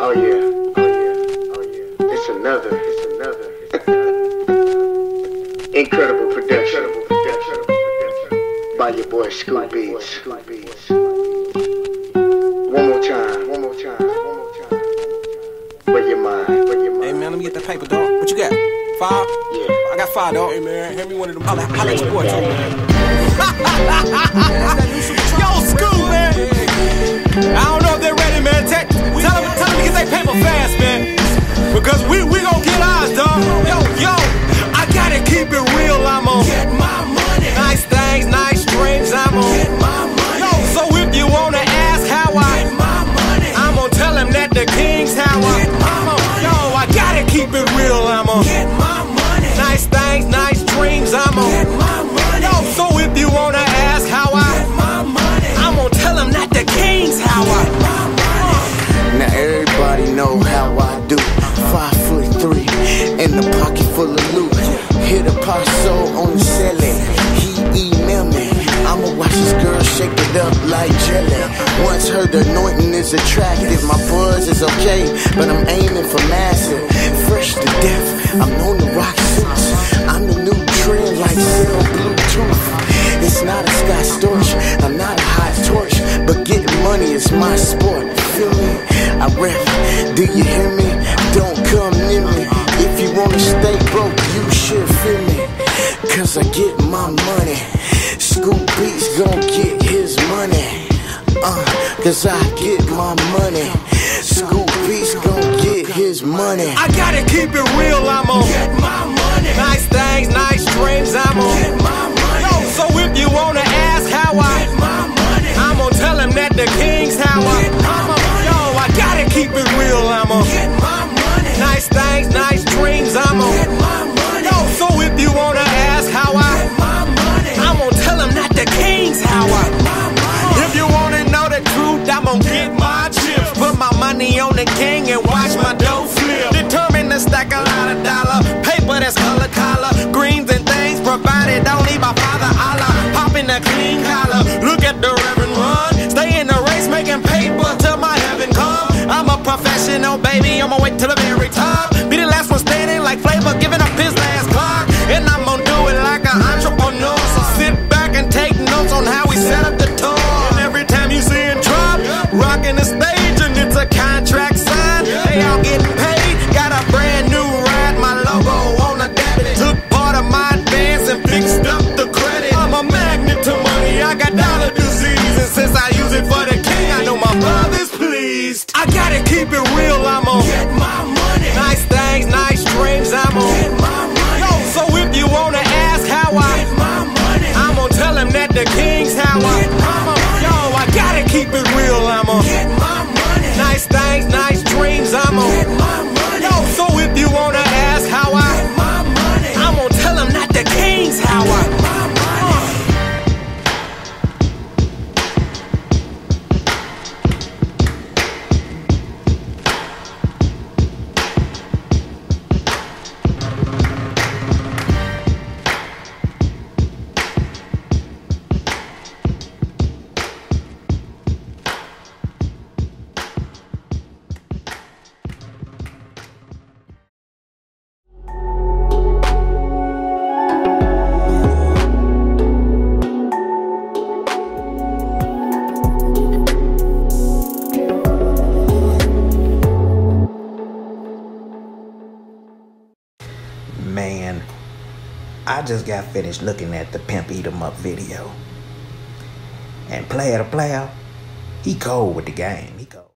Oh yeah, oh yeah, oh yeah. It's another, it's another. Incredible production. Incredible production. By your boy Scootabeatz. One more time, one more time, one more time. Where your mind, where your mind. Hey man, let me get that paper, dog. What you got? Five? Yeah. I got five, dog. Hey man, hand me one of them. Holla, holla at your boy, too, man. Yo, school, man. Everybody know how I do. Five foot three, in the pocket full of loot. Hit a paso on the celly. He email me. I'ma watch this girl shake it up like jelly. Once heard the anointing is attractive, my buzz is okay, but I'm aiming for massive. Fresh to death, I'm known gon' get his money. Uh, cause I get my money. Scoop Beats gon' get his money. I gotta keep it real, I'm on Get my money Nice things, nice dreams, I'm on Get my money Yo, so if you wanna ask how I Get my money I'm gonna tell him that the king's gonna get my chips. Put my money on the king and watch my dough flip. Determined to stack a lot of dollar. Paper that's color collar Greens and things provided need my father Allah. Hop in the clean collar. Look at the reverend run. Stay in the race making paper Till my heaven come. I'm a professional baby. To wait till the very the I just got finished looking at the Pimp Eat 'em Up video. And player to player, he cold with the game.